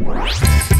Música